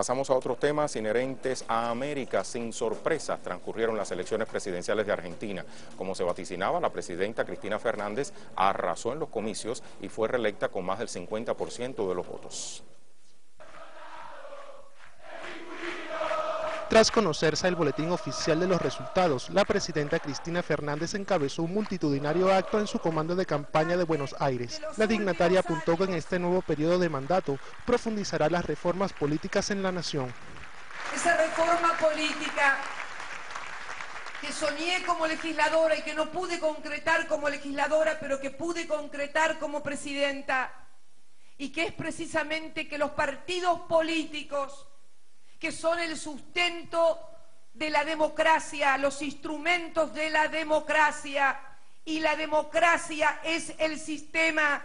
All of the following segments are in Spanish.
Pasamos a otros temas inherentes a América. Sin sorpresas transcurrieron las elecciones presidenciales de Argentina. Como se vaticinaba, la presidenta Cristina Fernández arrasó en los comicios y fue reelecta con más del 50% de los votos. Tras conocerse el boletín oficial de los resultados, la presidenta Cristina Fernández encabezó un multitudinario acto en su comando de campaña de Buenos Aires. La dignataria apuntó que en este nuevo periodo de mandato profundizará las reformas políticas en la nación. Esa reforma política que soñé como legisladora y que no pude concretar como legisladora, pero que pude concretar como presidenta, y que es precisamente que los partidos políticos que son el sustento de la democracia, los instrumentos de la democracia. Y la democracia es el sistema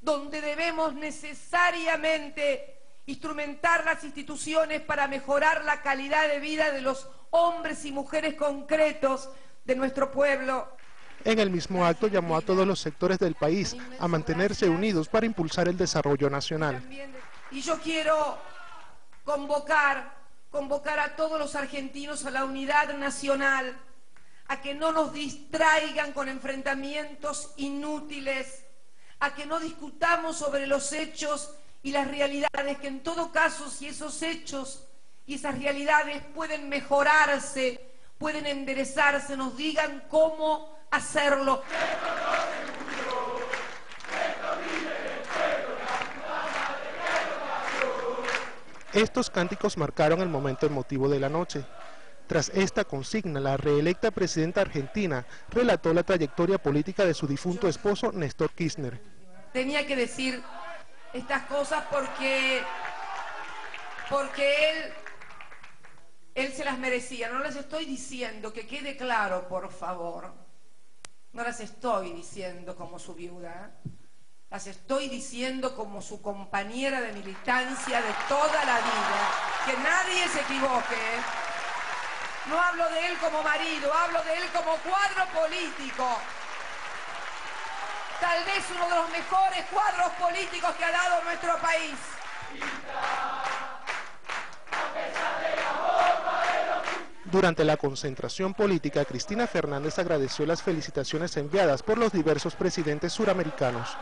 donde debemos necesariamente instrumentar las instituciones para mejorar la calidad de vida de los hombres y mujeres concretos de nuestro pueblo. En el mismo acto llamó a todos los sectores del país a mantenerse unidos para impulsar el desarrollo nacional. Y yo quiero convocar, convocar a todos los argentinos a la unidad nacional, a que no nos distraigan con enfrentamientos inútiles, a que no discutamos sobre los hechos y las realidades, que en todo caso si esos hechos y esas realidades pueden mejorarse, pueden enderezarse, nos digan cómo hacerlo. Estos cánticos marcaron el momento emotivo de la noche. Tras esta consigna, la reelecta presidenta argentina relató la trayectoria política de su difunto esposo Néstor Kirchner. Tenía que decir estas cosas porque, porque él, él se las merecía. No las estoy diciendo, que quede claro, por favor. No las estoy diciendo como su viuda. Las estoy diciendo como su compañera de militancia de toda la vida. Que nadie se equivoque. No hablo de él como marido, hablo de él como cuadro político. Tal vez uno de los mejores cuadros políticos que ha dado nuestro país. Durante la concentración política, Cristina Fernández agradeció las felicitaciones enviadas por los diversos presidentes suramericanos.